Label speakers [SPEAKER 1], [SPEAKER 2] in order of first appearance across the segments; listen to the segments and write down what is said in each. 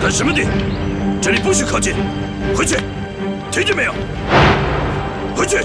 [SPEAKER 1] 干什么的？这里不许靠近！回去，听见没有？回去！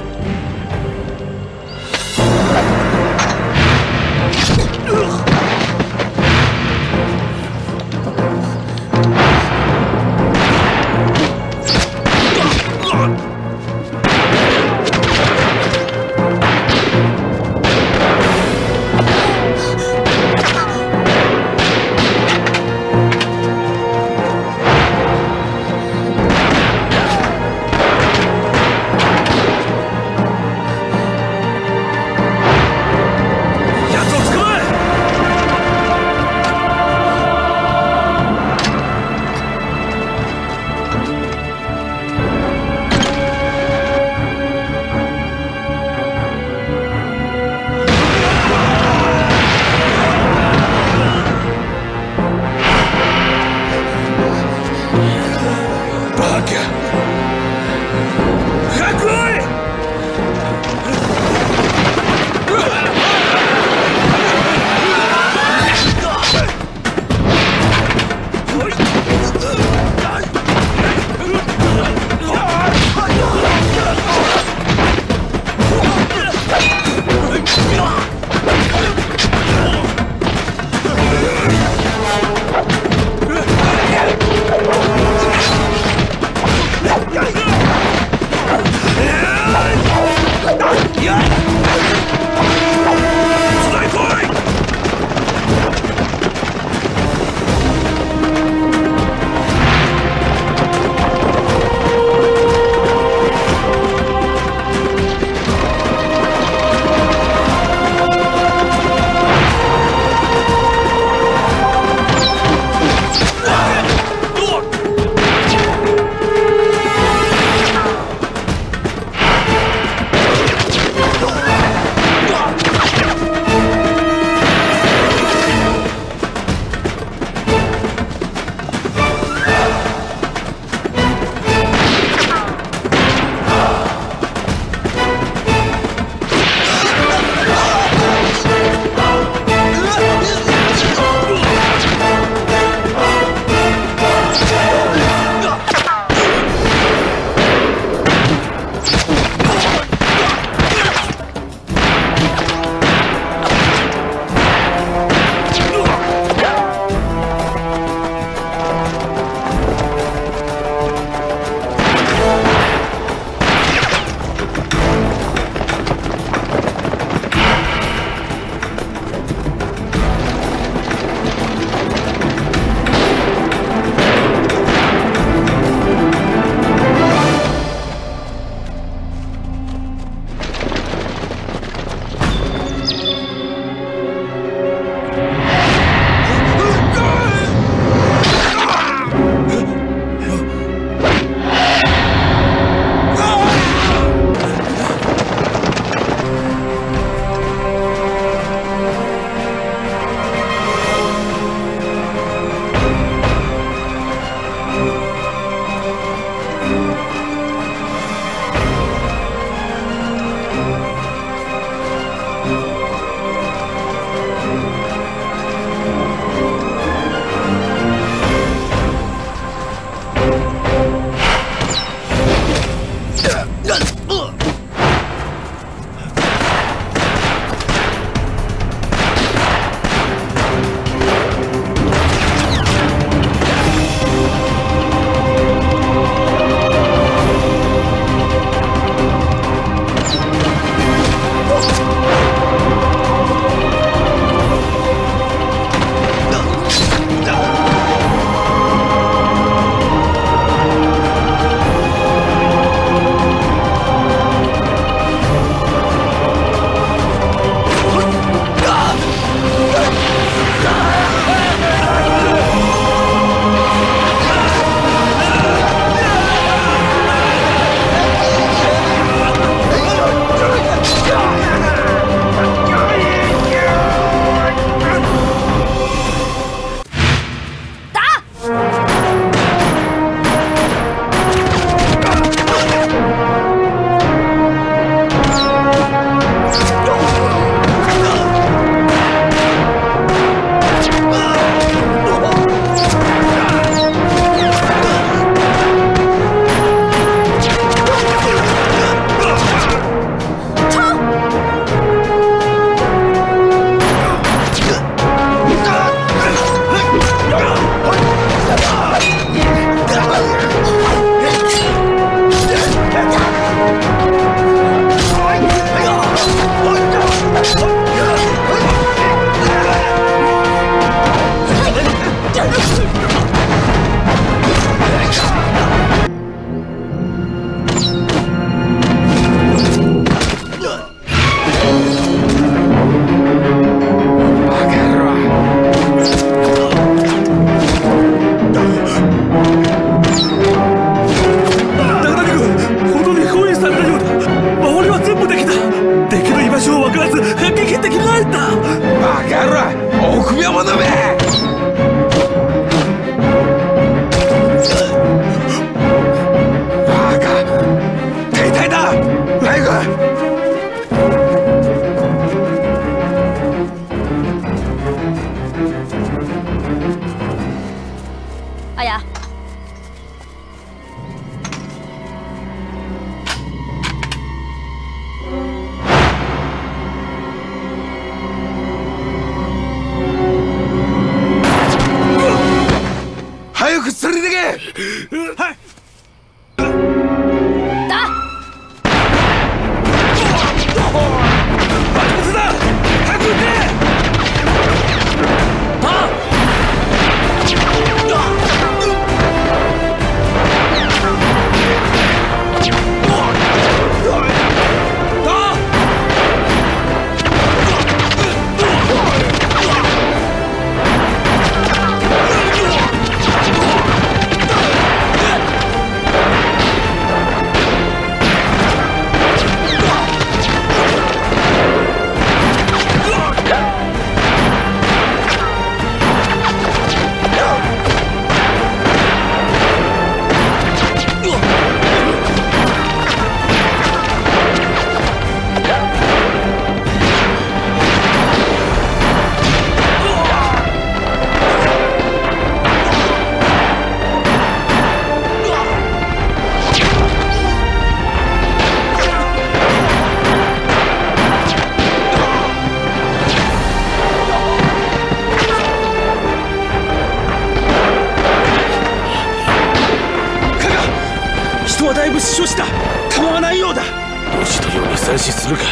[SPEAKER 1] 戦死するか。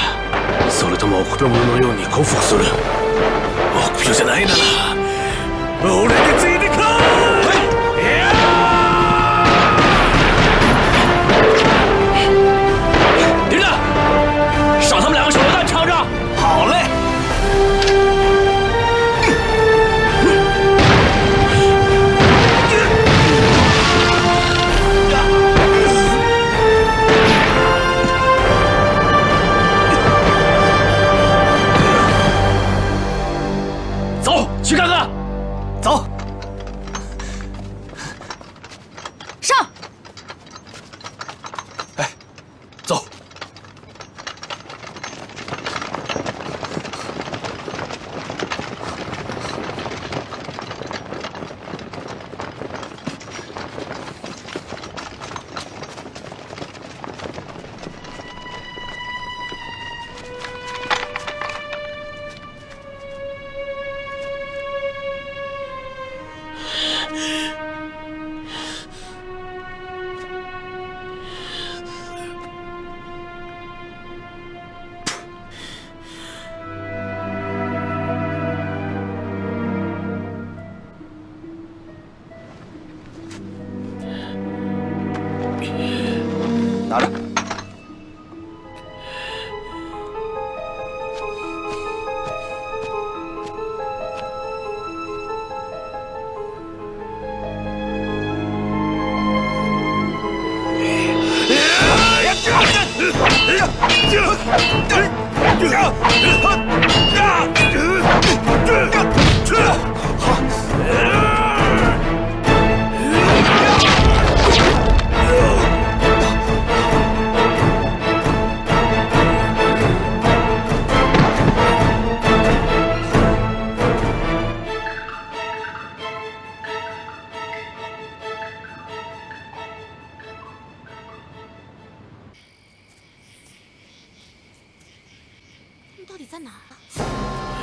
[SPEAKER 1] それとも臆病者のように降伏する。臆病じゃないなら。俺につい。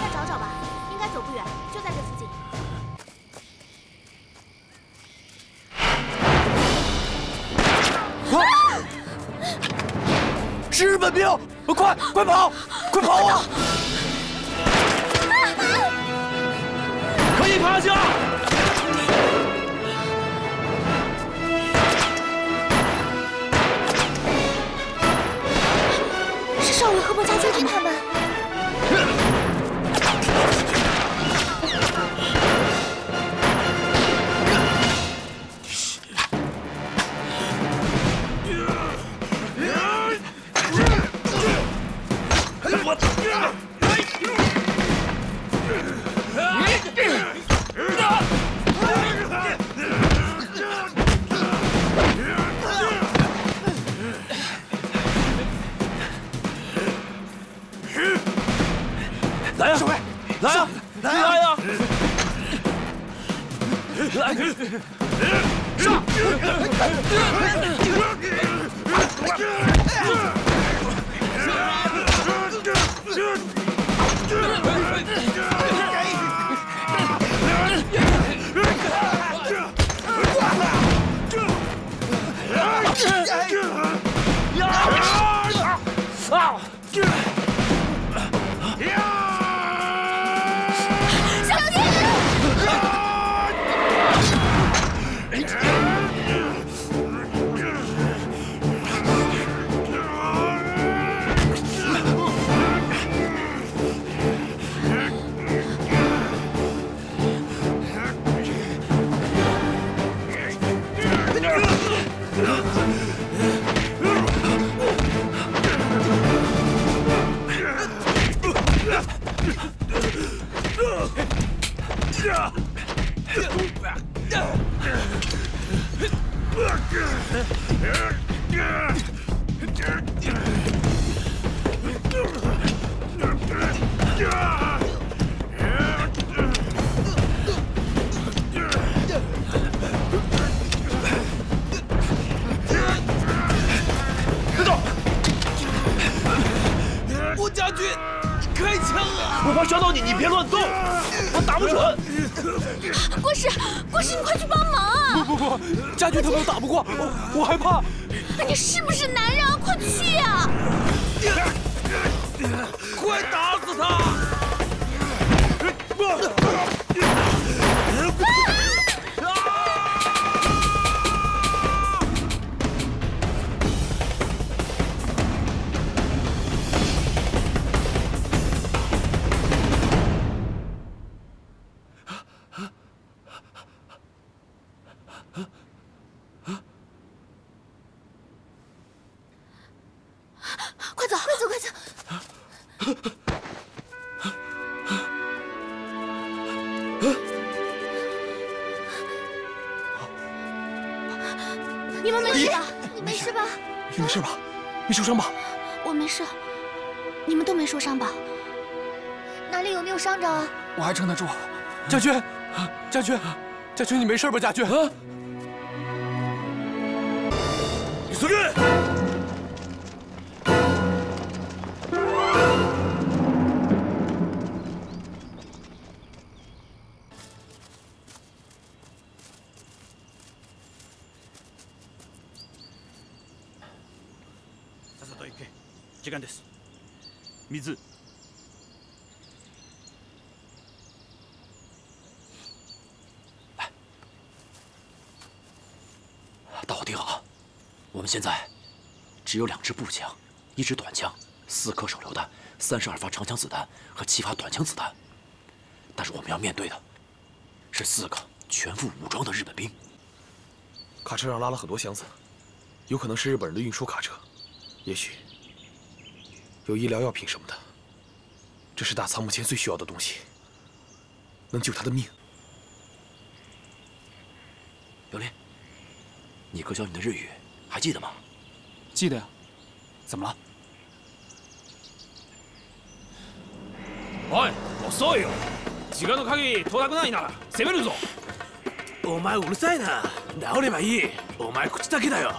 [SPEAKER 2] 再找找吧，应该走不远，就在这附近。
[SPEAKER 3] 是日本兵！快快跑！快跑啊！
[SPEAKER 1] 可以趴下。
[SPEAKER 2] 是少尉和莫家将军他 国师，国师，你快去帮忙啊！
[SPEAKER 4] 不不不，家军他们打不过，我我害怕。
[SPEAKER 2] 你是不是男人啊？快去呀！
[SPEAKER 4] 快打死他！得住。家军，家军，家军，你没事吧？家军，
[SPEAKER 5] 急げ！さっさと行け時間です水
[SPEAKER 6] 我们现在只有两支步枪，一支短枪，四颗手榴弹，三十二发长枪子弹和七发短枪子弹。但是我们要面对的是四个全副武装的日本兵。
[SPEAKER 4] 卡车上拉了很多箱子，有可能是日本人的运输卡车，也许有医疗药品什么的。这是大仓目前最需要的东西，能救他的命。
[SPEAKER 6] 有林，你哥教你的日语还记得吗？
[SPEAKER 4] 记得呀，怎么了？
[SPEAKER 1] おい遅いよ。時間の限り遠くないな攻めるぞ。お前うるさいな。治ればいい。お前口だけだよ。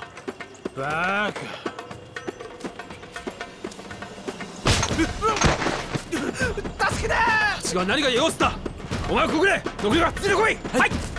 [SPEAKER 1] バーカ助けてあっちが何が言おうっすだお前はここで残りは連れ来い。はい。
[SPEAKER 6] 走，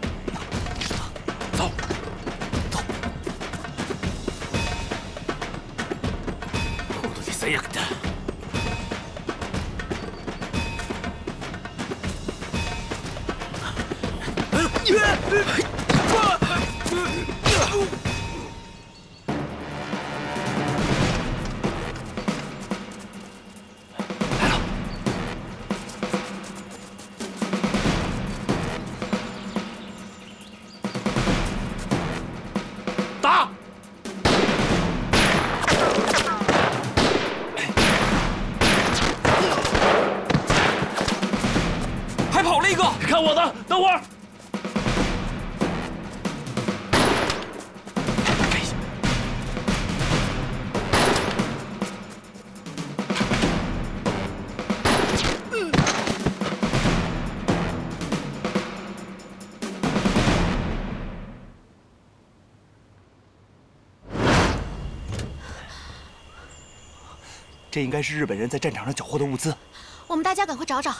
[SPEAKER 7] 这应该是日本人在战场上缴获的物资。
[SPEAKER 2] 我们大家赶快找找，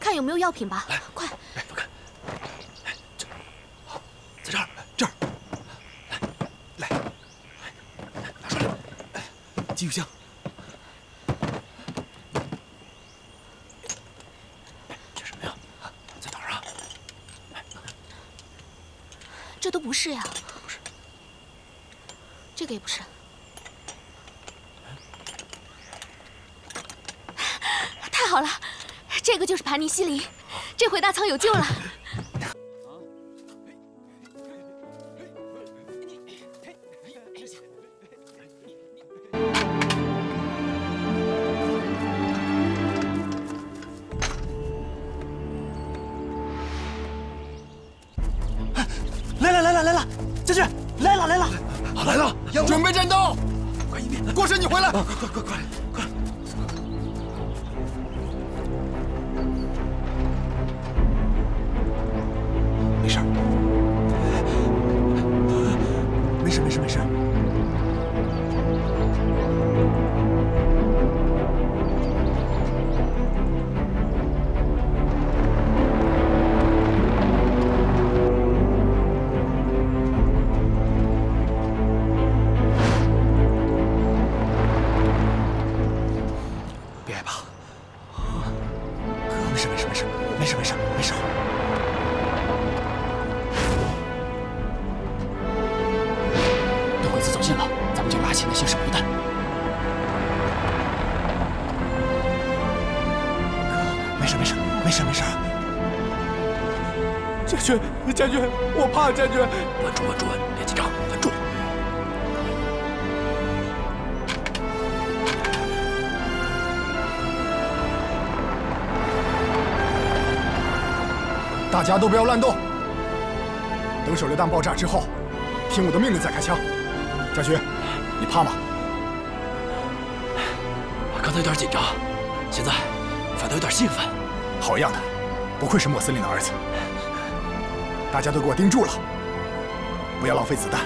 [SPEAKER 2] 看有没有药品吧。快！
[SPEAKER 8] 哎，都看，哎，这，好，在这儿，这儿，来，来，拿出来，哎，急救箱。这什么呀？在哪儿啊？
[SPEAKER 2] 这都不是呀。
[SPEAKER 8] 不是。
[SPEAKER 2] 这个也不是。太好了，这个就是盘尼西林，这回大仓有救了。
[SPEAKER 9] 都不要乱动，等手榴弹爆炸之后，听我的命令再开枪。将军，你怕吗？
[SPEAKER 8] 刚才有点紧张，现在反倒有点兴奋。
[SPEAKER 9] 好样的，不愧是莫司令的儿子。大家都给我盯住了，不要浪费子弹。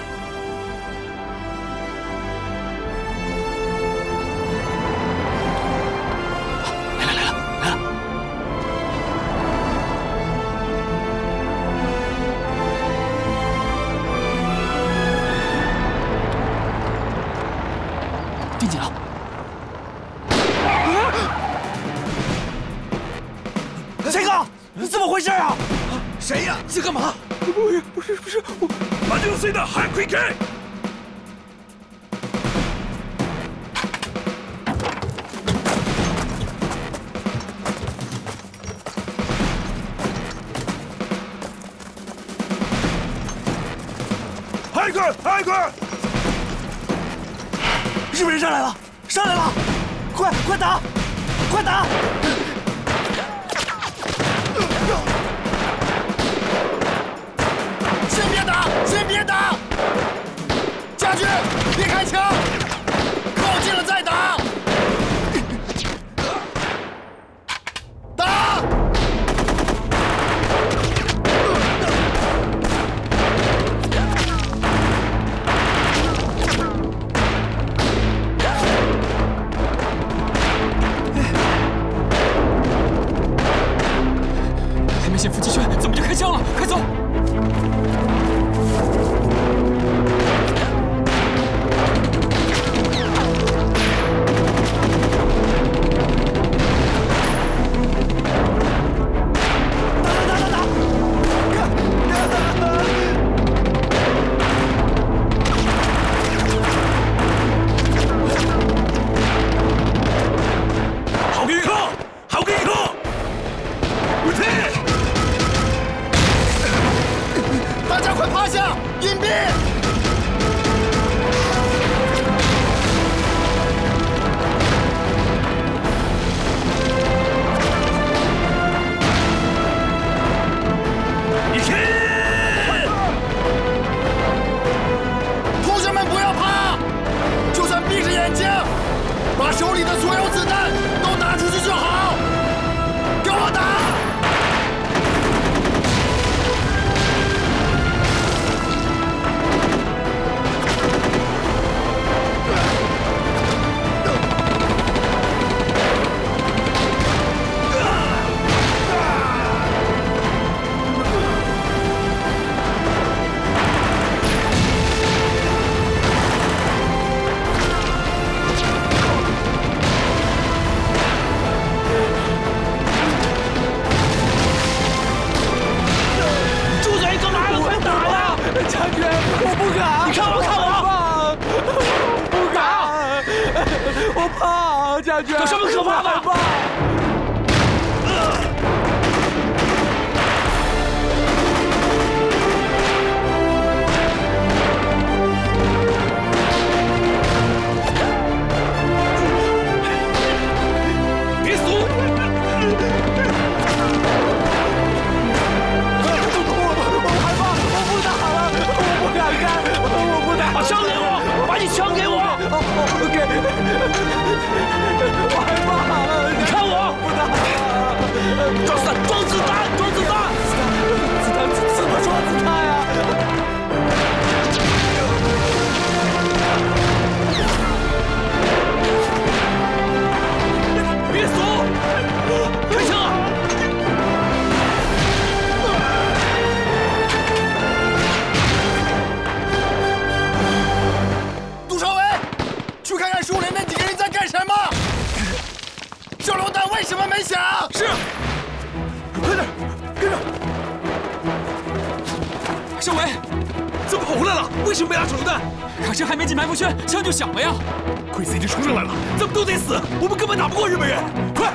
[SPEAKER 9] 响？
[SPEAKER 3] 是，快点，跟着。
[SPEAKER 4] 小伟，
[SPEAKER 3] 怎么跑回来了？为什么没拿手榴弹？
[SPEAKER 4] 卡车还没进埋伏圈，枪就响了呀！
[SPEAKER 3] 鬼子已经冲上来了，咱们都得死，我们根本打不过日本人。快！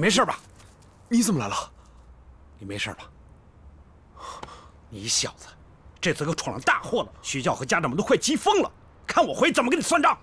[SPEAKER 5] 没事吧？
[SPEAKER 3] 你怎么来了？
[SPEAKER 5] 你没事吧？你小子，这次可闯了大祸了！学校和家长们都快急疯了，看我回怎么跟你算账！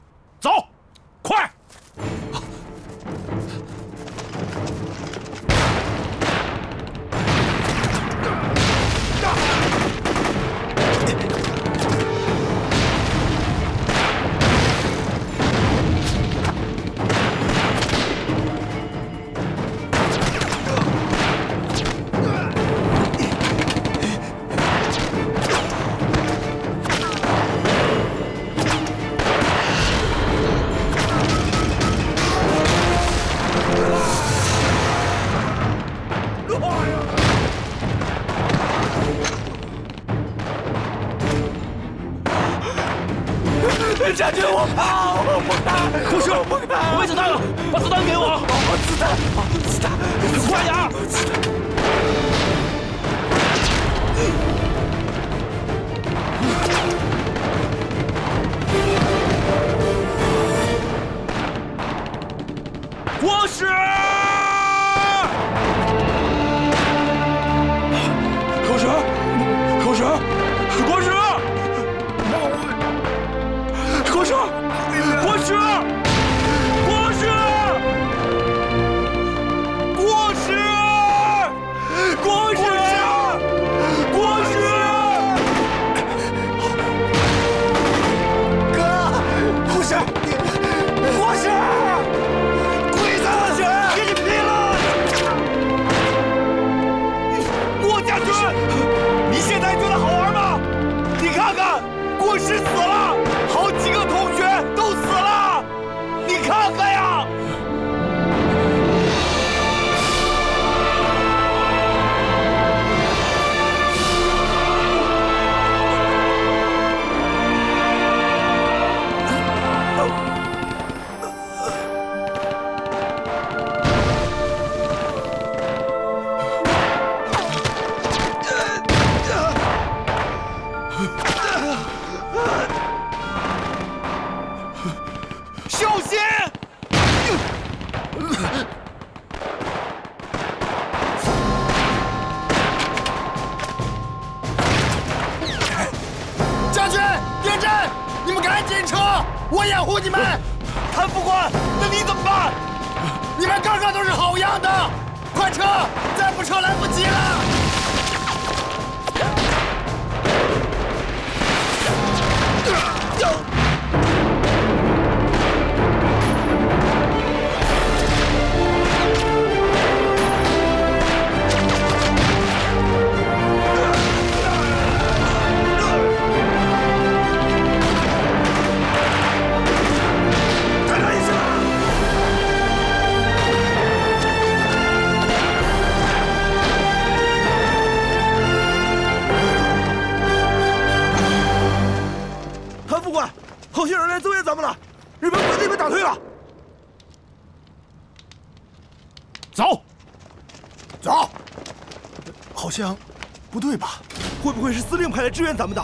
[SPEAKER 7] 来支援咱们的？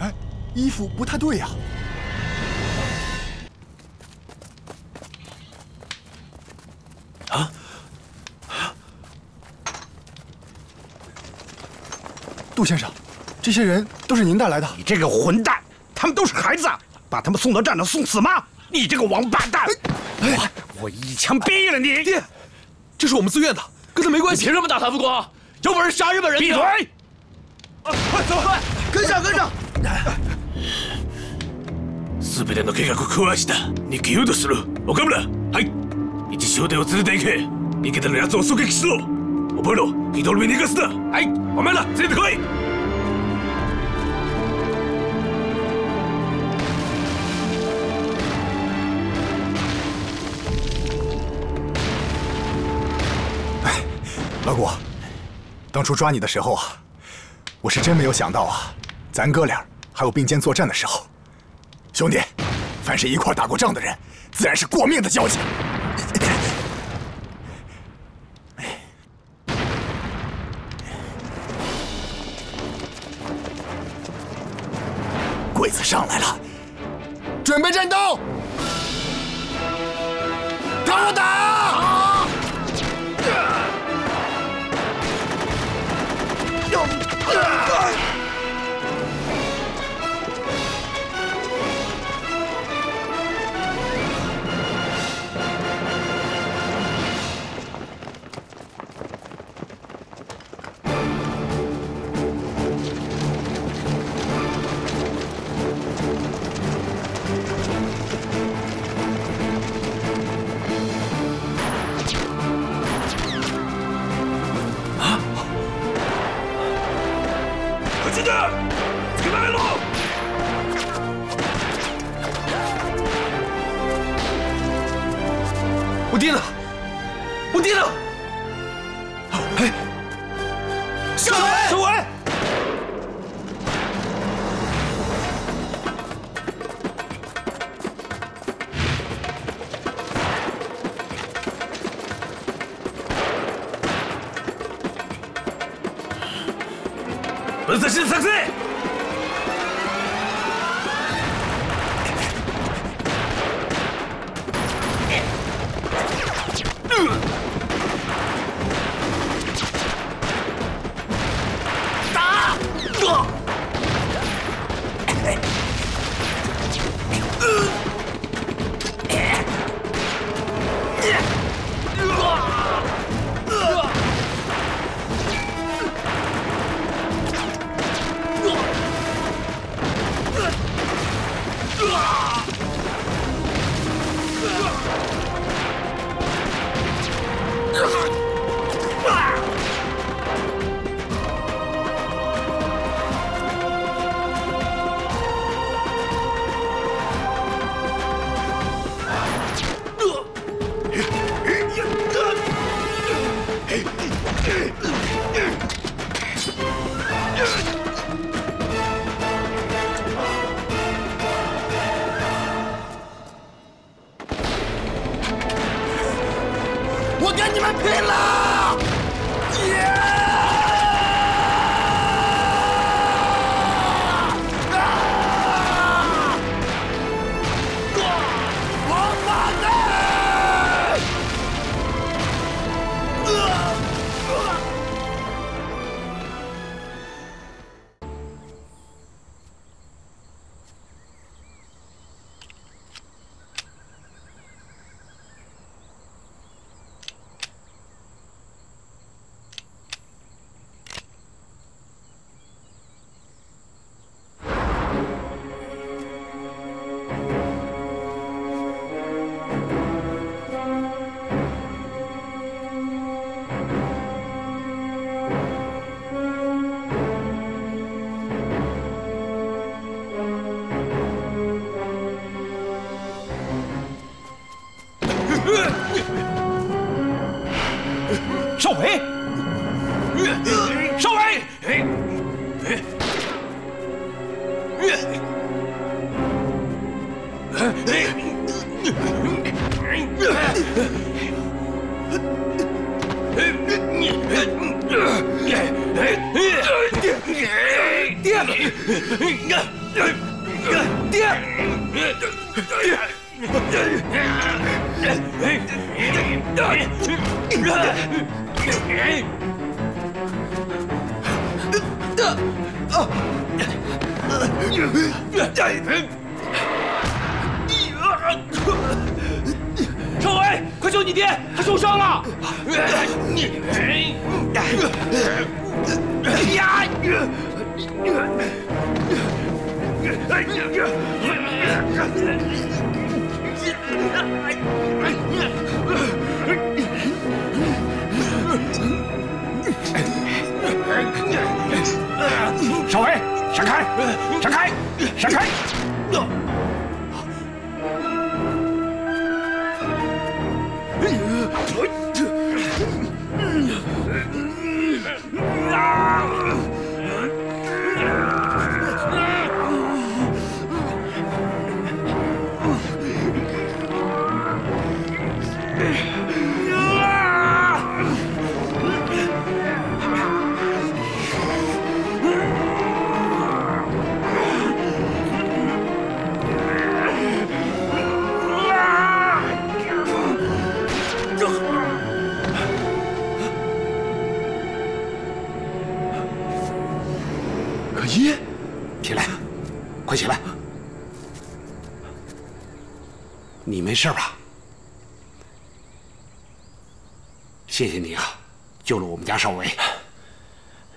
[SPEAKER 9] 哎，衣服不太对呀、
[SPEAKER 4] 啊！
[SPEAKER 9] 杜先生，这些人都是您带来的。
[SPEAKER 5] 你这个混蛋，他们都是孩子，把他们送到战场送死吗？你这个王八蛋！我我一枪毙了你！
[SPEAKER 4] 爹，这是我们自愿的，跟他没关系。
[SPEAKER 8] 凭什么打谭副官？有本事杀日本人！
[SPEAKER 5] 闭嘴！
[SPEAKER 7] 快走，快跟上，跟上！
[SPEAKER 1] 全ての計画を壊した逃げようとする岡村はい一小隊を連れて行け逃げてる奴を狙撃しろ覚えろヒドルミ逃がすなはいお前ら連れてこい
[SPEAKER 9] 老谷，当初抓你的时候啊，我是真没有想到啊， 咱哥俩还有并肩作战的时候。兄弟，凡是一块打过仗的人，自然是过命的交情。鬼子上来了，准备战斗，跟我打！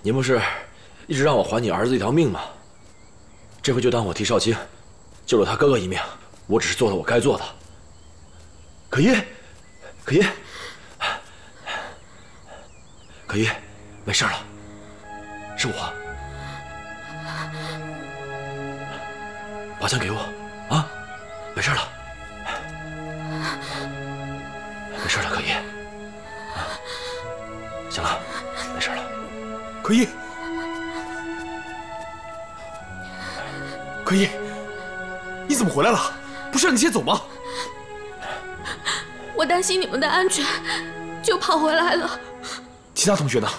[SPEAKER 6] 您不是一直让我还你儿子一条命吗？这回就当我替少卿救了他哥哥一命，我只是做了我该做的。可一，可一，可一，没事了，是我。把枪给我，啊，没事了，没事了，可一，啊，行，了。
[SPEAKER 4] 可一，可一，你怎么回来了？不是让你先走吗？
[SPEAKER 2] 我担心你们的安全，就跑回来了。
[SPEAKER 4] 其他同学呢？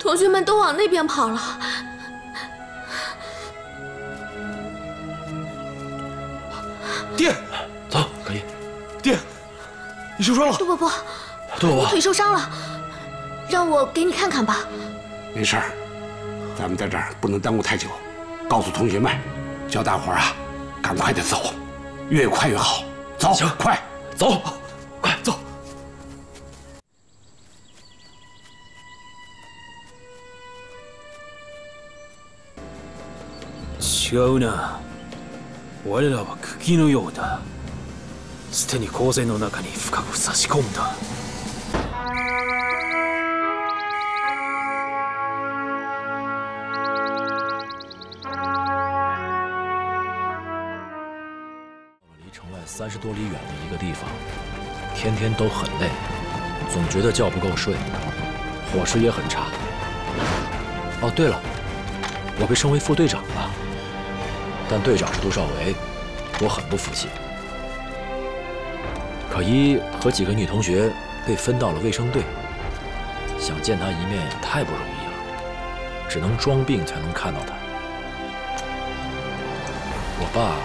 [SPEAKER 2] 同学们都往那边跑了。
[SPEAKER 4] 爹，
[SPEAKER 6] 走，可以。
[SPEAKER 4] 爹，你受伤了？
[SPEAKER 2] 杜伯伯，
[SPEAKER 6] 杜伯伯，
[SPEAKER 2] 我腿受伤了，让我给你看看吧。
[SPEAKER 10] 没事儿，咱们在这儿不能耽误太久。告诉同学们，叫大伙儿啊，赶快的走，越快越好。走，
[SPEAKER 6] 行
[SPEAKER 10] 快
[SPEAKER 6] 走，
[SPEAKER 4] 快走。
[SPEAKER 1] 違うな我らは釘のようだすでに洪水の中に深く差し込んだ
[SPEAKER 6] 多里远的一个地方，天天都很累，总觉得觉不够睡，伙食也很差。哦，对了，我被升为副队长了，但队长是杜少维，我很不服气。可一和几个女同学被分到了卫生队，想见他一面也太不容易了，只能装病才能看到他。我爸，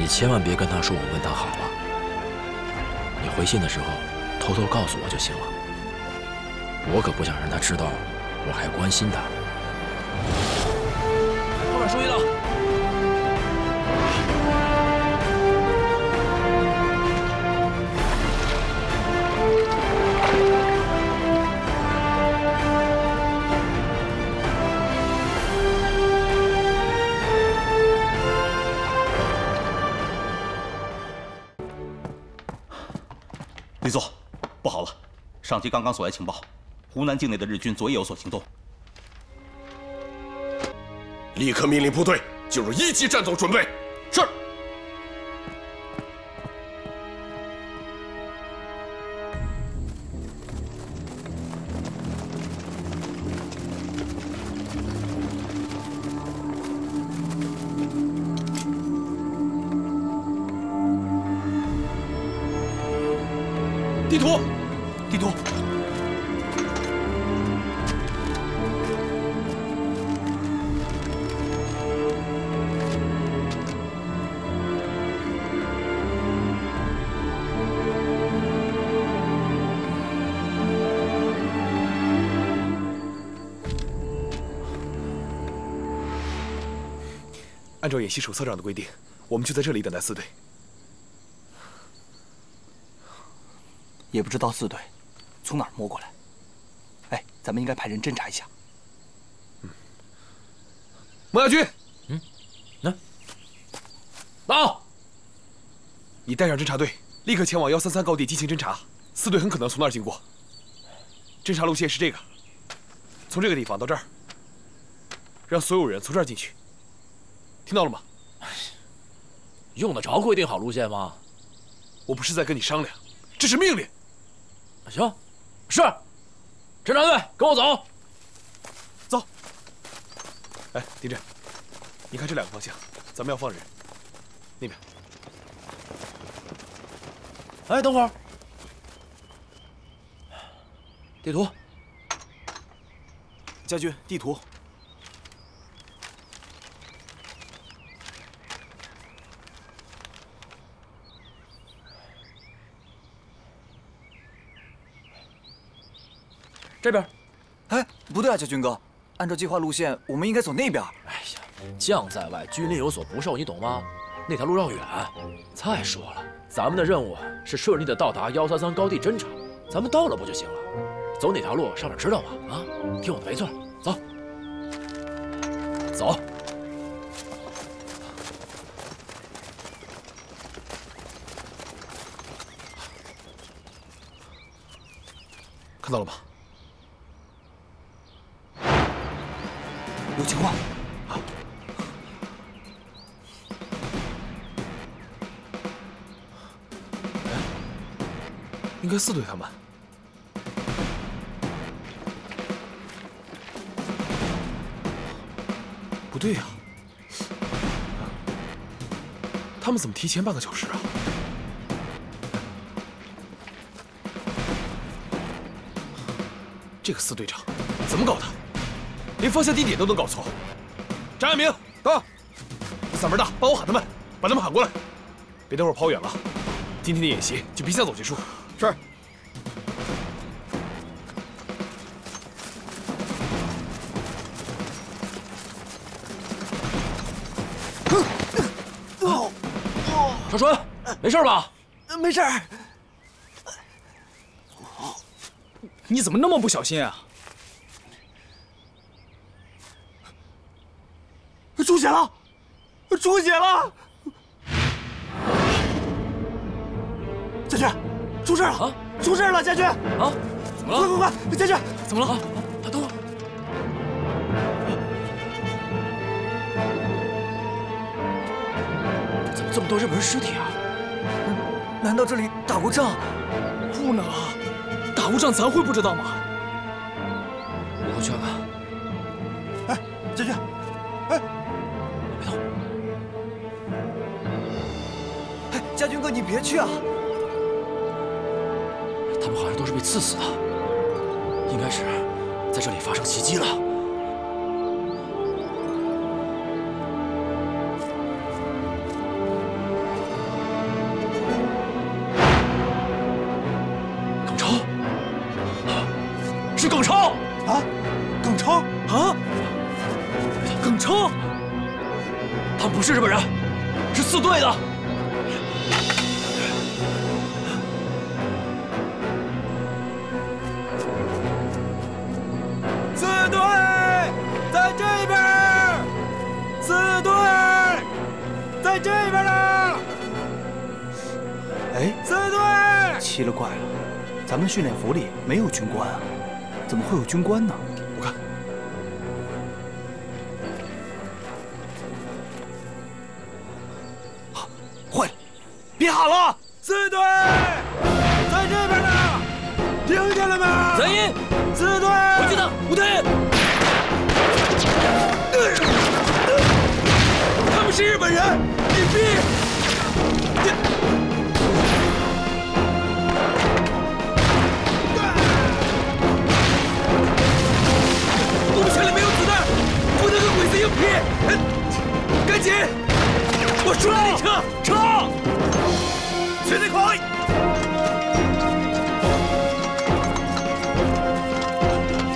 [SPEAKER 6] 你千万别跟他说我问他好了。你回信的时候偷偷告诉我就行了。我可不想让他知道我还关心他。
[SPEAKER 11] 上级刚刚索来情报，湖南境内的日军昨夜有所行动。
[SPEAKER 12] 立刻命令部队进入一级战斗准备。
[SPEAKER 11] 是。
[SPEAKER 4] 按照演习手册上的规定，我们就在这里等待四队。
[SPEAKER 7] 也不知道四队从哪儿摸过来。哎，咱们应该派人侦查一下。
[SPEAKER 4] 嗯。孟亚军，
[SPEAKER 6] 嗯，那到，
[SPEAKER 4] 你带上侦察队，立刻前往幺三三高地进行侦查。四队很可能从那儿经过。侦查路线是这个，从这个地方到这儿，让所有人从这儿进去。听到了吗？
[SPEAKER 6] 用得着规定好路线吗？
[SPEAKER 4] 我不是在跟你商量，这是命令。
[SPEAKER 6] 行，是。侦察队，跟我走。
[SPEAKER 4] 走。哎，丁震，你看这两个方向，咱们要放人。那边。
[SPEAKER 6] 哎，等会儿。地图。
[SPEAKER 7] 家军，地图。
[SPEAKER 6] 这边，
[SPEAKER 7] 哎，不对啊，家军哥，按照计划路线，我们应该走那边。
[SPEAKER 6] 哎呀，将在外，军令有所不受，你懂吗？那条路绕远。再说了，咱们的任务是顺利的到达幺三三高地侦察，咱们到了不就行了？走哪条路，上面知道吗？啊，听我的没错，走，走。
[SPEAKER 4] 看到了吗？
[SPEAKER 7] 有情况
[SPEAKER 4] 啊！应该四队他们。不对呀，他们怎么提前半个小时啊？这个四队长怎么搞的？连方向地点都能搞错。张爱明到，嗓门大，帮我喊他们，把他们喊过来。别等会儿跑远了。今天的演习就别想走结束。
[SPEAKER 3] 是。
[SPEAKER 6] 少春，没事吧？
[SPEAKER 7] 没事。
[SPEAKER 13] 你怎么那么不小心啊？
[SPEAKER 7] 血了！出血了！家军，出事了！啊，出事了！家军，
[SPEAKER 6] 啊，怎么了？
[SPEAKER 7] 快快快！家军，
[SPEAKER 6] 怎么了？啊，等会儿。怎么这么多日本人尸体啊？
[SPEAKER 7] 难道这里打过仗？
[SPEAKER 13] 不能啊！打过仗咱会不知道吗？
[SPEAKER 7] 别去啊！
[SPEAKER 6] 他们好像都是被刺死的，应该是在这里发生袭击了。
[SPEAKER 7] 军官呢？
[SPEAKER 4] 我看，
[SPEAKER 7] 好，坏了，别喊了！
[SPEAKER 3] 四队紧！我追你撤
[SPEAKER 6] 撤，去
[SPEAKER 3] 得快！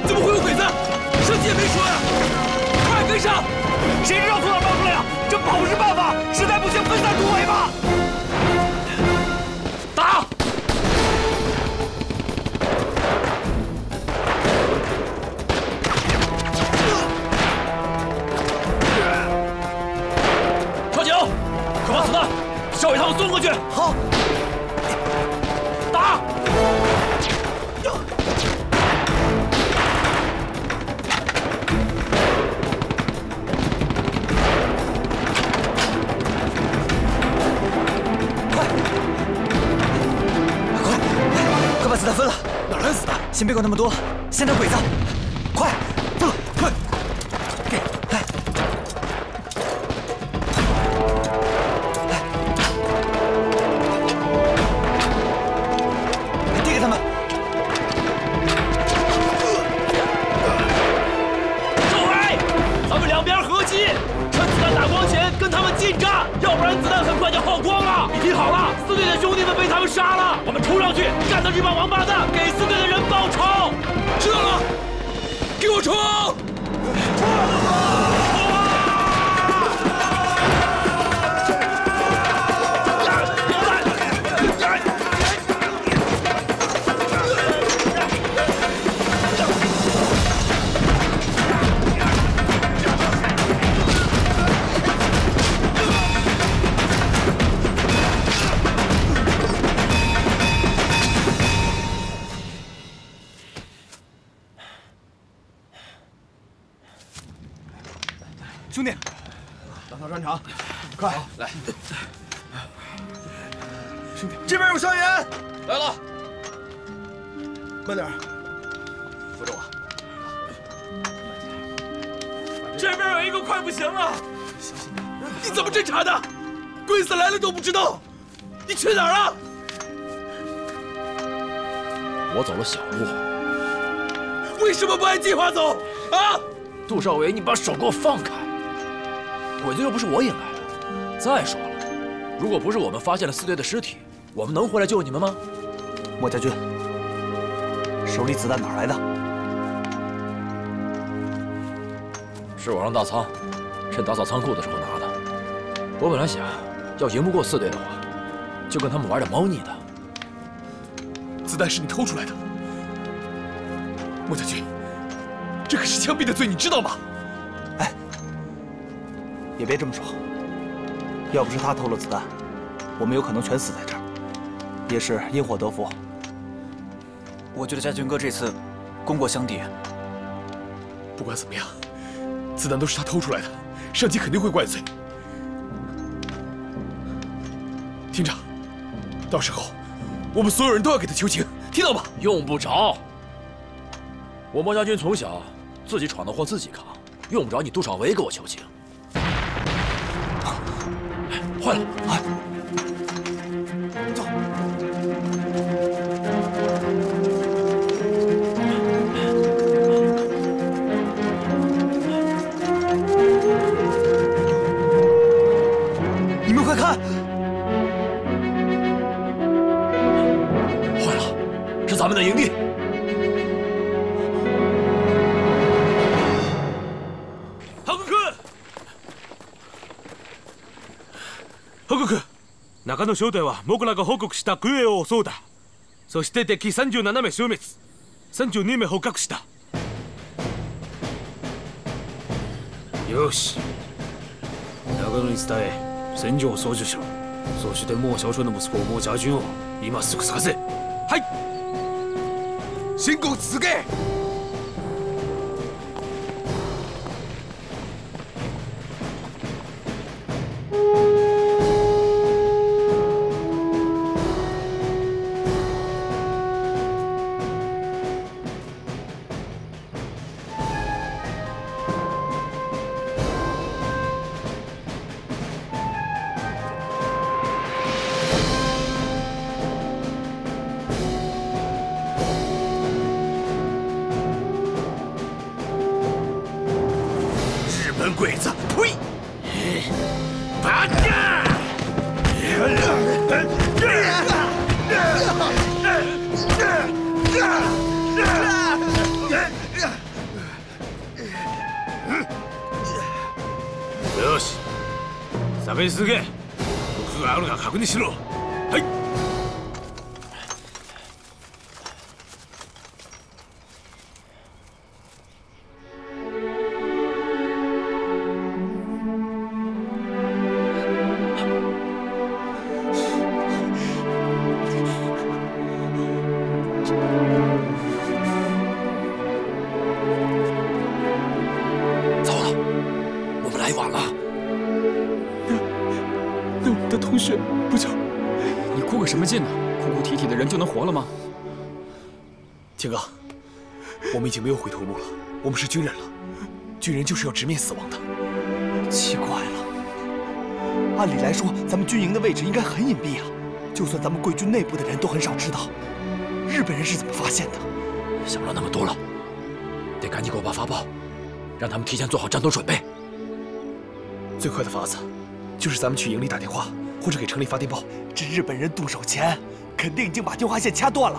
[SPEAKER 6] 怎么会有鬼
[SPEAKER 3] 子？上级也没说呀、快跟
[SPEAKER 8] 上！谁知道从？过去。
[SPEAKER 7] 好，
[SPEAKER 8] 打！
[SPEAKER 7] 快快，快把子弹分了！
[SPEAKER 4] 哪来的子弹？
[SPEAKER 7] 先别管那么多了，先打鬼子。来！
[SPEAKER 8] 兄弟，这
[SPEAKER 9] 边有伤员，
[SPEAKER 4] 来了，
[SPEAKER 9] 慢点，
[SPEAKER 4] 扶着我。
[SPEAKER 8] 这边有一个快不行了，你怎么侦查的？鬼子来了都不知道，你去哪儿了？
[SPEAKER 6] 我走了小路，
[SPEAKER 8] 为什么不按计划走？啊！
[SPEAKER 6] 杜少伟，你把手给我放开！鬼子又不是我引来的。再说了，如果不是我们发现了四队的尸体，我们能回来救你们吗？
[SPEAKER 7] 莫家军，手里子弹哪来的？
[SPEAKER 6] 是我让大仓趁打扫仓库的时候拿的。我本来想要赢不过四队的话，就跟他们玩点猫腻的。
[SPEAKER 4] 子弹是你偷出来的，莫家军，这可是枪毙的罪，你知道吗？
[SPEAKER 7] 哎也别这么说，要不是他偷了子弹，我们有可能全死在这儿。也是因祸得福。我觉得家军哥这次功过相抵。
[SPEAKER 4] 不管怎么样，子弹都是他偷出来的，上级肯定会怪罪。厅长，到时候我们所有人都要给他求情，听到吗？
[SPEAKER 6] 用不着。我莫家军从小自己闯的祸自己扛，用不着你杜少维给我求情。坏了，
[SPEAKER 1] 中野小隊は僕らが報告したクエを襲うだ。そして敵37名消滅。32名捕獲した。よし。長野に伝え。戦場を操縦しろ。そしてもう小春の息子をもう家軍を今すぐ探せ。はい。
[SPEAKER 4] 辛苦続け。
[SPEAKER 1] 確認しろ。
[SPEAKER 4] 是军人了，军人就是要直面死亡的。
[SPEAKER 7] 奇怪了，按理来说，咱们军营的位置应该很隐蔽啊，就算咱们贵军内部的人都很少知道。日本人是怎么发现的？
[SPEAKER 6] 想不了那么多了，得赶紧给我爸发报，让他们提前做好战斗准备。
[SPEAKER 4] 最快的法子，就是咱们去营里打电话，或者给城里发电报。
[SPEAKER 7] 这日本人动手前，肯定已经把电话线掐断了。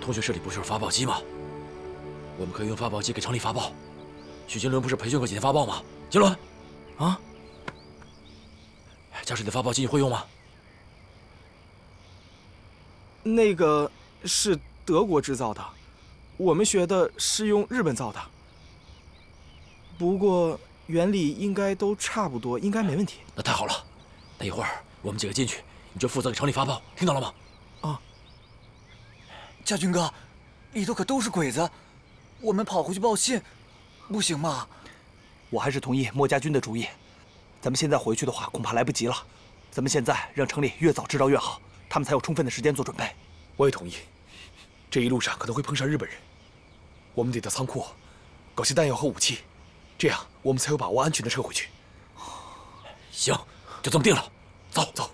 [SPEAKER 6] 同学室里不是有发报机吗？我们可以用发报机给城里发报。许金伦不是培训过几天发报吗？金伦，啊，家里的发报机你会用吗？
[SPEAKER 14] 那个是德国制造的，我们学的是用日本造的。不过原理应该都差不多，应该没问题。
[SPEAKER 6] 那太好了，那一会儿我们几个进去，你就负责给城里发报，听到了吗？
[SPEAKER 14] 啊，
[SPEAKER 7] 家军哥，里头可都是鬼子，我们跑回去报信，不行吗？我还是同意莫家军的主意。咱们现在回去的话，恐怕来不及了。咱们现在让城里越早知道越好，他们才有充分的时间做准备。
[SPEAKER 4] 我也同意。这一路上可能会碰上日本人，我们得到仓库，搞些弹药和武器，这样我们才有把握安全的撤回去。
[SPEAKER 6] 行，就这么定了。走
[SPEAKER 4] 走。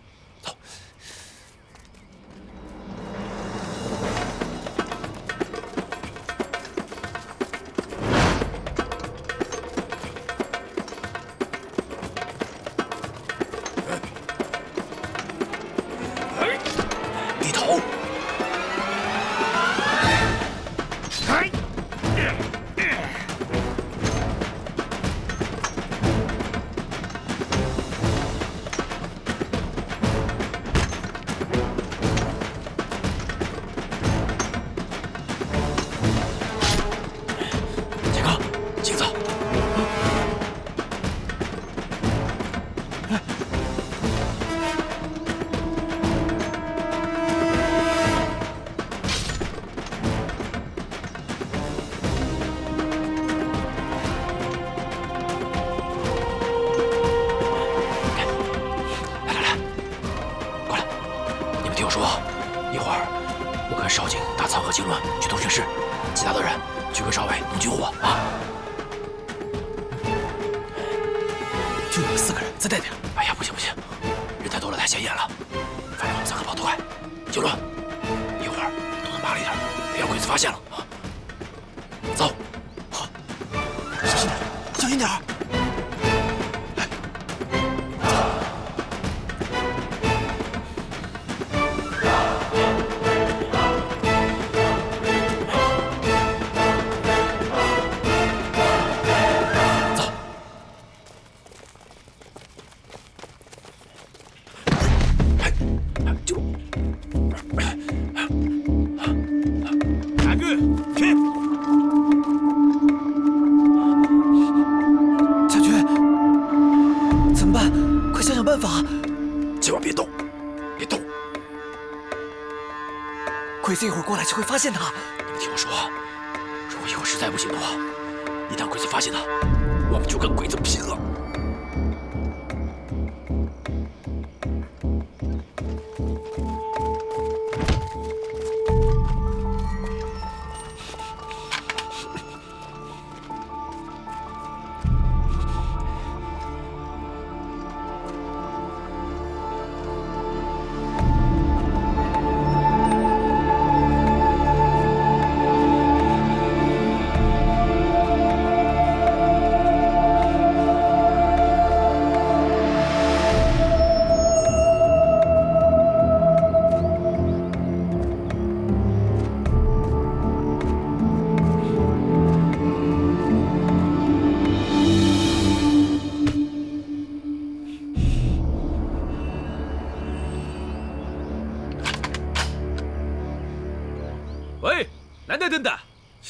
[SPEAKER 4] 就
[SPEAKER 6] 会发现
[SPEAKER 7] 他。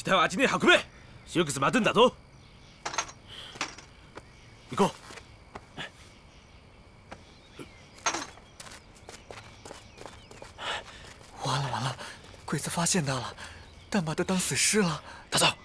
[SPEAKER 1] だ下はあっちに運べシュークス待つんだぞ行こ
[SPEAKER 7] 完了完了，鬼子发现他了，但把他当死尸了。
[SPEAKER 6] 大嫂，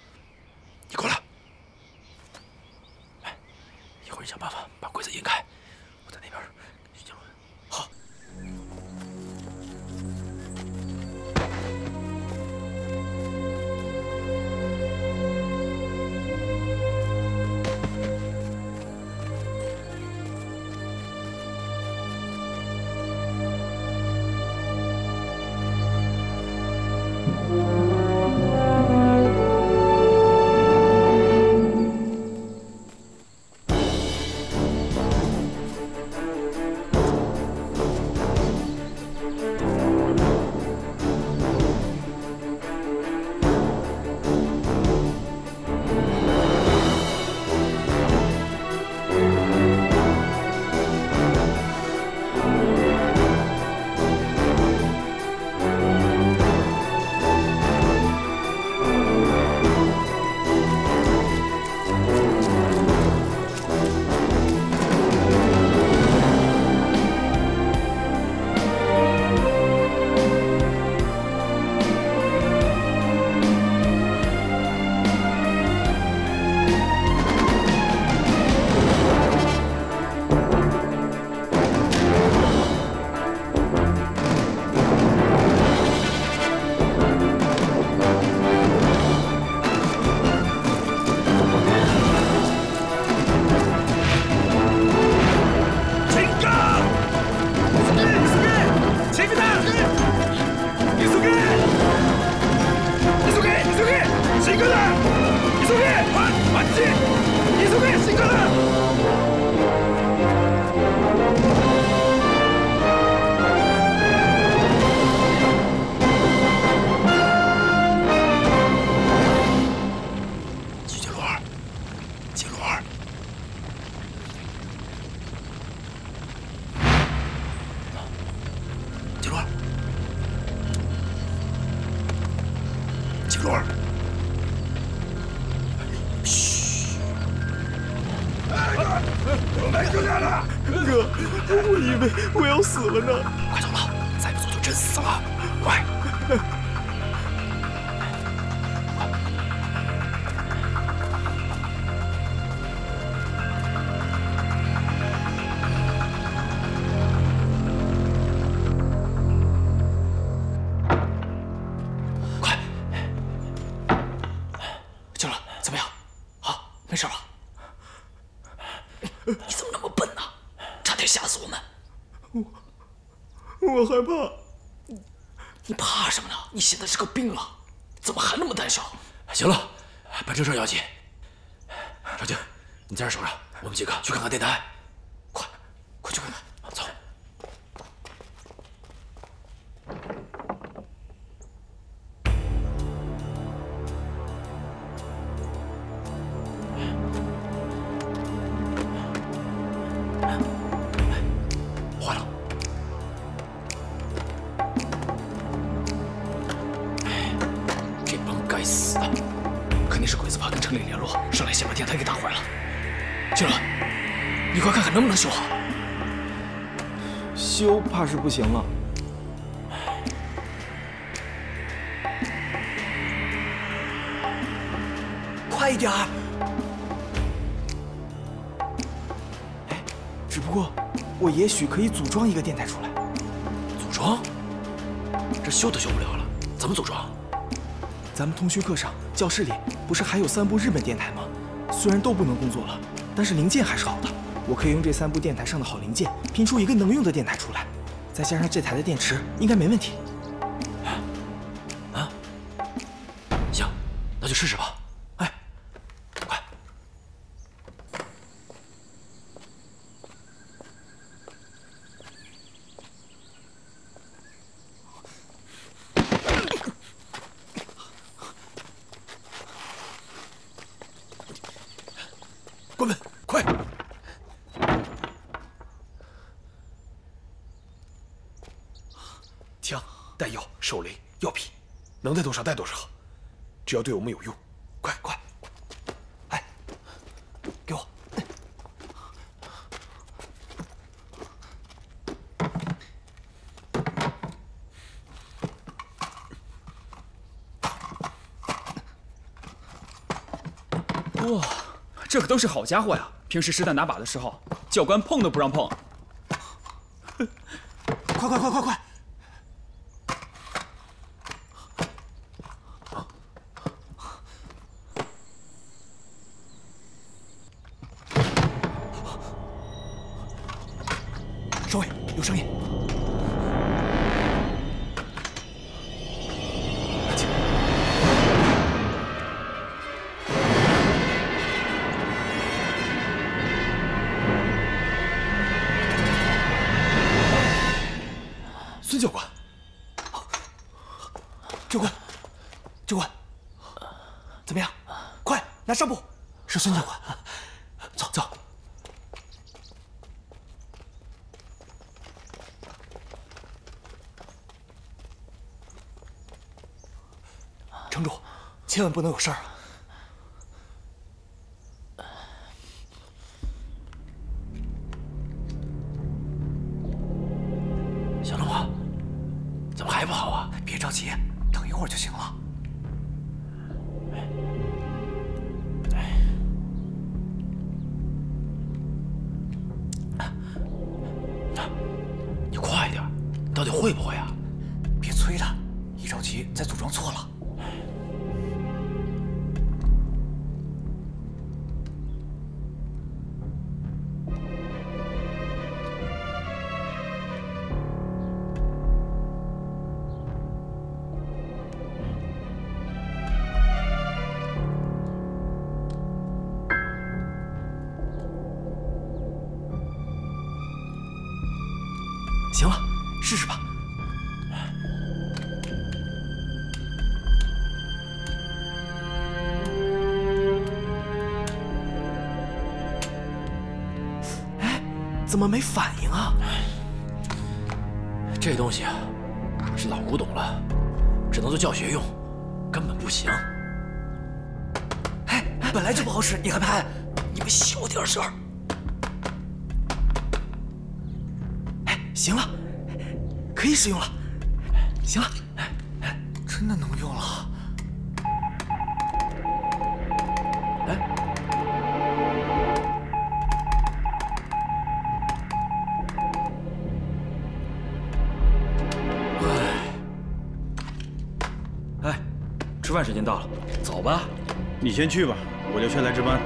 [SPEAKER 6] 不行了。快
[SPEAKER 7] 一点儿！哎，只不过我也许可以组装一个电台出来。
[SPEAKER 6] 组装？这修都修不了了，怎么组装？
[SPEAKER 7] 咱们通讯课上，教室里不是还有三部日本电台吗？虽然都不能工作了，但是零件还是好的。我可以用这三部电台上的好零件拼出一个能用的电台出来，再加上这台的电池，应该没问题。
[SPEAKER 6] 啊？行，那就试试吧。哎，快！
[SPEAKER 4] 关门，快！枪、弹药、手雷、药品，能带多少带多少，只要对我们有用，快快！哎，给我！
[SPEAKER 3] 哇，这可都是好家伙呀！平时实弹打靶的时候，教官碰都不让碰。
[SPEAKER 7] 快快快快快！
[SPEAKER 4] 孙教官，
[SPEAKER 7] 走走。城主，千万不能有事儿！试试吧。哎，怎么没反应啊？
[SPEAKER 6] 这东西啊，是老古董了，只能做教学用，根本不行。
[SPEAKER 7] 哎，本来就不好使，你还拍？
[SPEAKER 6] 你们小点声。
[SPEAKER 7] 哎，行了，可以使用了。行了，真的能用了。
[SPEAKER 3] 哎，哎吃饭时间到了，走吧。
[SPEAKER 5] 你先去吧，我就先来值班。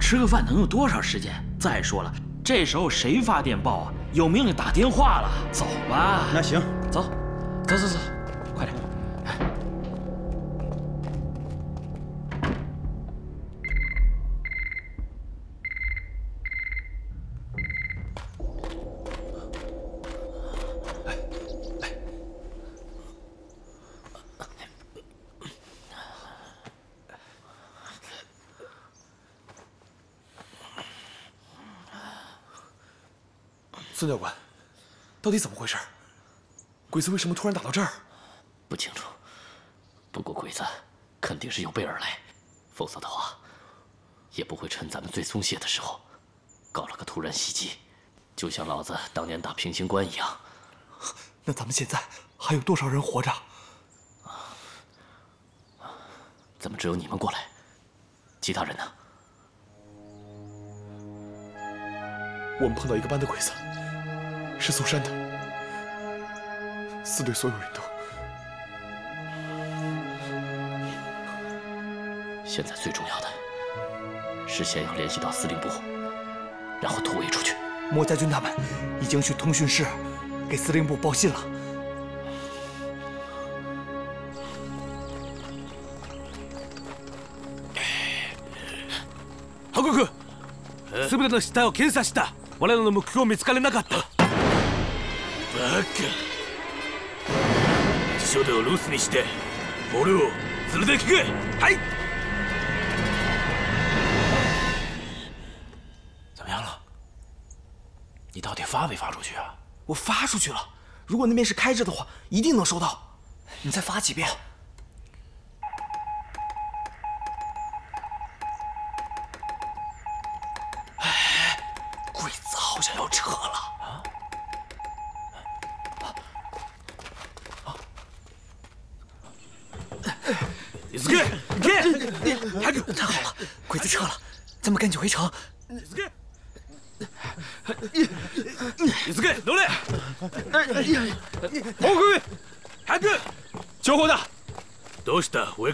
[SPEAKER 15] 吃个饭能有多少时间？再说了，这时候谁发电报啊？有命令打电话了。走吧。
[SPEAKER 5] 那行，
[SPEAKER 4] 鬼子为什么突然打到这儿？
[SPEAKER 8] 不清楚，不过鬼子肯定是有备而来，否则的话，也不会趁咱们最松懈的时候，搞了个突然袭击，就像老子当年打平型关一样。
[SPEAKER 7] 那咱们现在还有多少人活着？
[SPEAKER 8] 怎么只有你们过来？其他人呢？
[SPEAKER 4] 我们碰到一个班的鬼子，是嵩山的，四队所有人都……
[SPEAKER 8] 现在最重要的是先要联系到司令部，然后突围出去。
[SPEAKER 7] 莫家军他们已经去通讯室给司令部报信了。
[SPEAKER 1] 報告すべての死体を検査した我らの目標見つかれなかったバカ 小弟を留守にして俺を連れてくけはい
[SPEAKER 6] 怎么样了？你到底发没发出去啊？
[SPEAKER 14] 我发出去了，如果那边是开着的话，一定能收到。
[SPEAKER 7] 你再发几遍。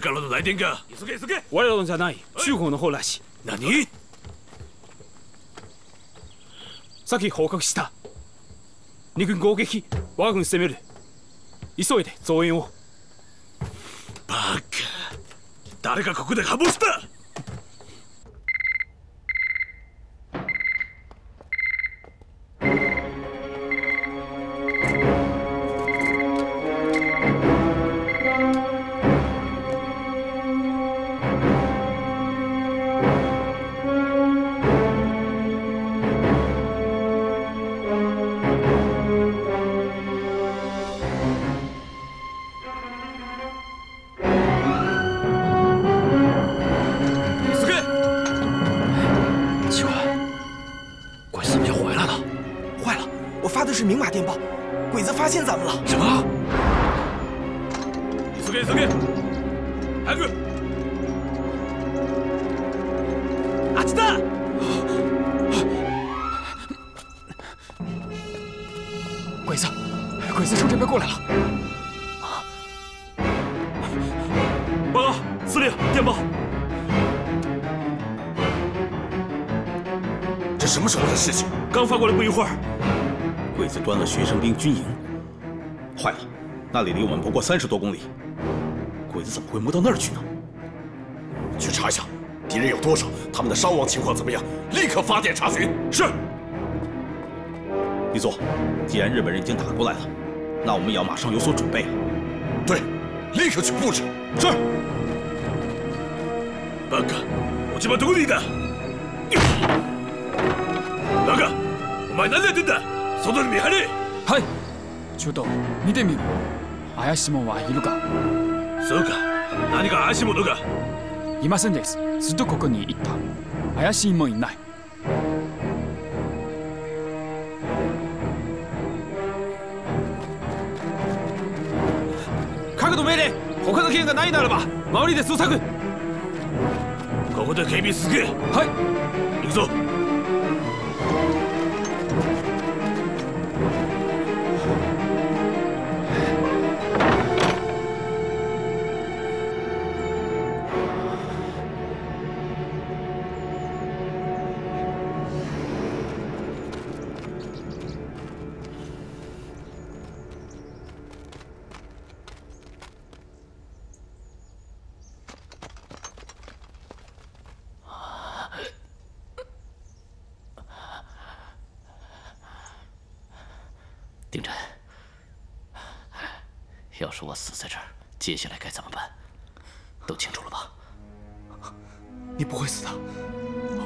[SPEAKER 1] からの来電か急げ急げ。
[SPEAKER 5] 我らのじゃない中国の方らしい。
[SPEAKER 1] 何？
[SPEAKER 5] さっき報告した。二軍攻撃我が軍攻める。急いで増援を。
[SPEAKER 1] バカ。誰がここでかぼした
[SPEAKER 10] 军营，坏了，那里离我们不过三十多公里，鬼子怎么会摸到那儿去呢？
[SPEAKER 16] 去查一下敌人有多少，他们的伤亡情况怎么样，立刻发电查询。
[SPEAKER 5] 是。
[SPEAKER 10] 李佐，既然日本人已经打过来了，那我们也要马上有所准备。
[SPEAKER 16] 对，立刻去布置。
[SPEAKER 5] 是。
[SPEAKER 1] バカ落ち葉どこにいたバカお前何やってんだ外に見張れ
[SPEAKER 3] はい ちょっと見てみる。怪しいもんはいるか？
[SPEAKER 1] そうか。何か足元が
[SPEAKER 3] いませんです。ずっとここにいた。怪しいもんいない。
[SPEAKER 4] 各度命令。他の件がないならば周りで捜索。
[SPEAKER 1] ここで警備続け
[SPEAKER 3] はい。
[SPEAKER 1] 行くぞ
[SPEAKER 8] 要是我死在这儿，接下来该怎么办？都清楚了吧？
[SPEAKER 7] 你不会死的，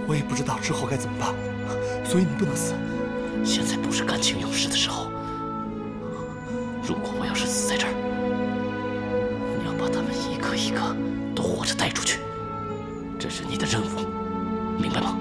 [SPEAKER 7] 我也不知道之后该怎么办，所以你不能死。
[SPEAKER 8] 现在不是感情用事的时候。如果我要是死在这儿，你要把他们一个一个都活着带出去，这是你的任务，明白吗？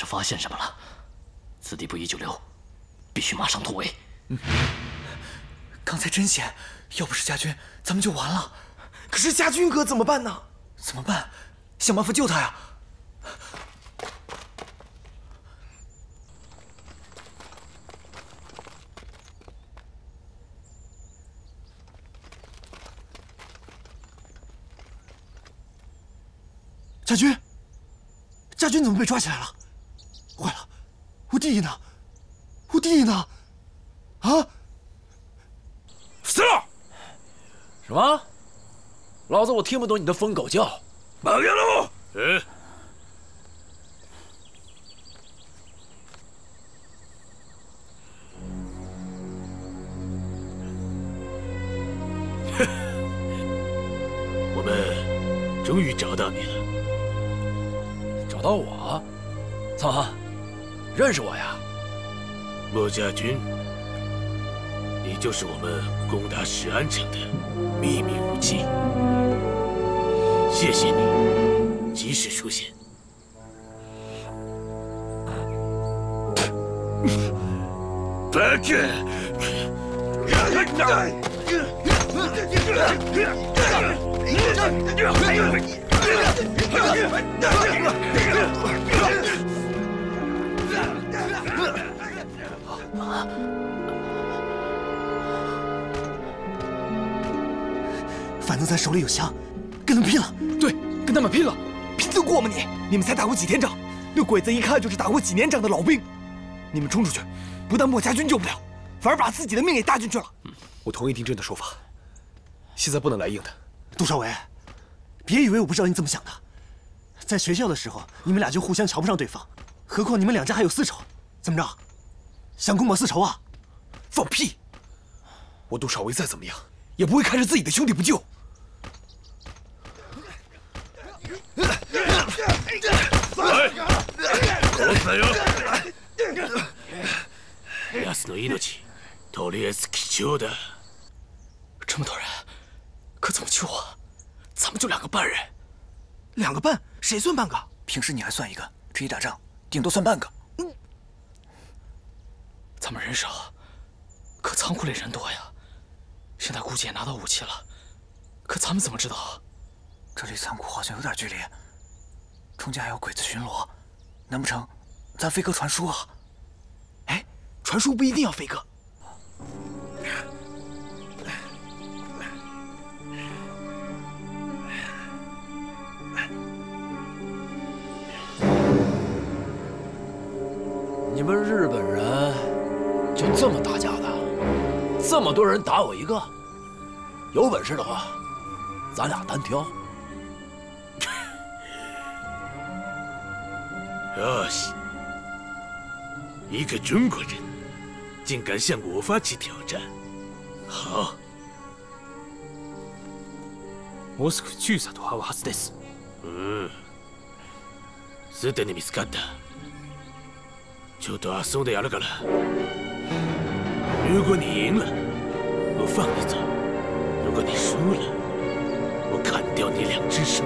[SPEAKER 8] 是发现什么了，此地不宜久留，必须马上突围。
[SPEAKER 7] 嗯刚才真险，要不是家军，咱们就完了。可是家军哥怎么办呢？怎么办？想办法救他呀！家军，家军怎么被抓起来了？坏了，我弟弟呢？我弟弟呢？啊！
[SPEAKER 1] 死了！
[SPEAKER 6] 什么？老子我听不懂你的疯狗叫。
[SPEAKER 1] 马亚路！嗯。我们终于找到你了。
[SPEAKER 6] 找到我？怎么？认识我呀？
[SPEAKER 1] 莫家军，你就是我们攻打石安城的秘密武器。谢谢你，及时出现。巴
[SPEAKER 7] 反正咱手里有枪，跟他们拼了！
[SPEAKER 3] 对，跟他们拼了！
[SPEAKER 7] 拼得过吗你？你们才打过几天仗，那鬼子一看就是打过几年仗的老兵。你们冲出去，不但莫家军救不了，反而把自己的命也搭进去了。
[SPEAKER 4] 我同意丁真的说法，现在不能来硬的。
[SPEAKER 17] 杜少伟，别以为我不知道你怎么想的。在学校的时候，你们俩就互相瞧不上对方，何况你们两家还有私仇，怎么着？想公报私仇啊？
[SPEAKER 4] 放屁！我杜少伟再怎么样，也不会看着自己的兄弟不救。
[SPEAKER 1] 来，殺すなよ。奴の命、とりあえず貴重だ。
[SPEAKER 14] 这么多人，可怎么救啊？咱们就两个半人，
[SPEAKER 7] 两个半，谁算半个？
[SPEAKER 17] 平时你还算一个，这一打仗，顶多算半个。
[SPEAKER 14] 咱们人少，可仓库里人多呀。现在估计也拿到武器了，可咱们怎么知道啊？
[SPEAKER 17] 这离仓库好像有点距离，中间还有鬼子巡逻，难不成咱飞鸽传书啊？
[SPEAKER 7] 哎，传书不一定要飞鸽。
[SPEAKER 6] 你们日本人就这么打架的？这么多人打我一个？有本事的话，咱俩单挑。
[SPEAKER 1] よし，一个中国人竟敢向我发起挑战，好。
[SPEAKER 4] もうすぐ中佐と会うはずです。
[SPEAKER 1] うん。すでに見つかった。就当送的亚了个了。 如果你赢了，我放你走；如果你输了，我砍掉你两只手。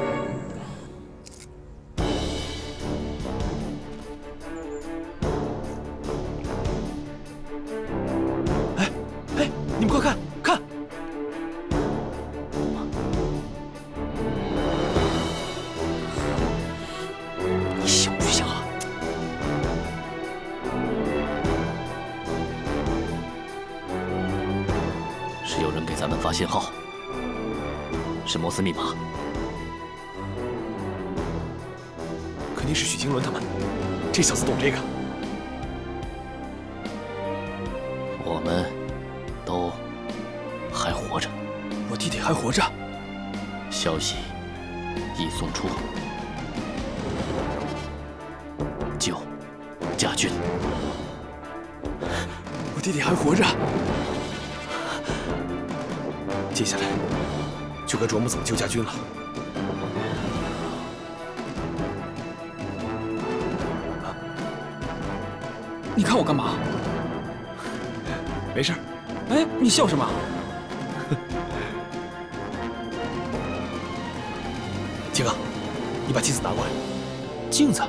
[SPEAKER 8] 发信号，是摩斯密码。
[SPEAKER 4] 肯定是许经纶他们，这小子懂这个。
[SPEAKER 8] 我们都还活着，
[SPEAKER 7] 我弟弟还活着。
[SPEAKER 8] 消息已送出，救家军。
[SPEAKER 7] 我弟弟还活着。
[SPEAKER 4] 接下来就该琢磨怎么救家军了。
[SPEAKER 3] 你看我干嘛？
[SPEAKER 4] 没事。
[SPEAKER 3] 哎，你笑什么？
[SPEAKER 4] 杰哥，你把镜子拿过来。
[SPEAKER 7] 镜子。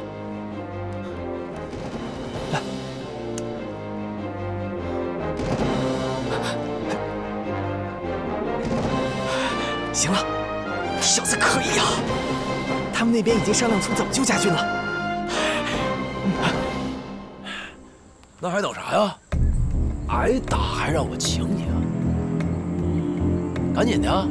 [SPEAKER 7] 经商量出怎么救家军了。
[SPEAKER 6] 那还等啥呀？挨打还让我请你啊？赶紧的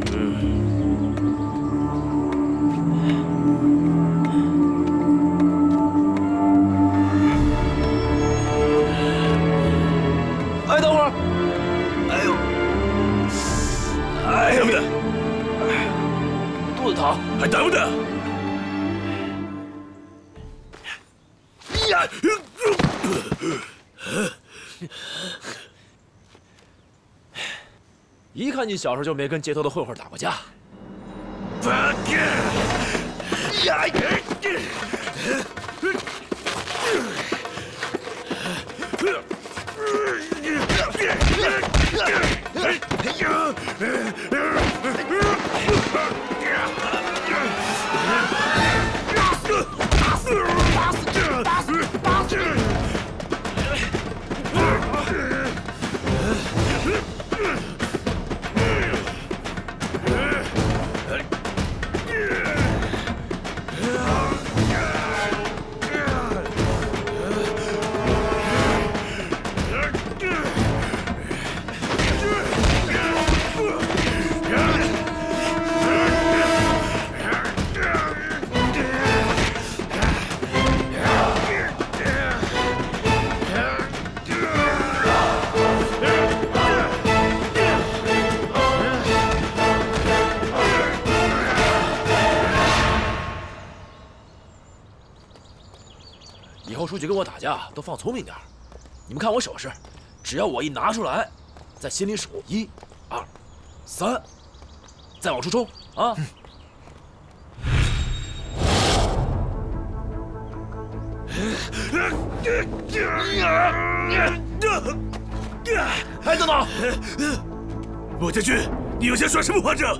[SPEAKER 6] 你小时候就没跟街头的混混打过架。都放聪明点，你们看我手势，只要我一拿出来，在心里数一、二、三，再往出冲啊！哎，等等，
[SPEAKER 1] 莫将军，你又想耍什么花招？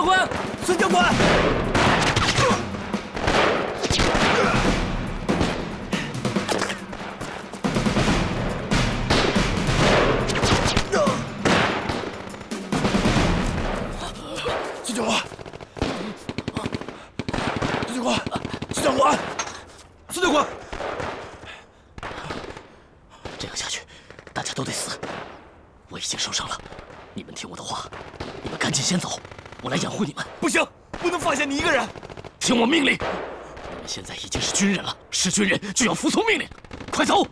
[SPEAKER 6] 教官
[SPEAKER 8] 是军人就要服从命令。快走！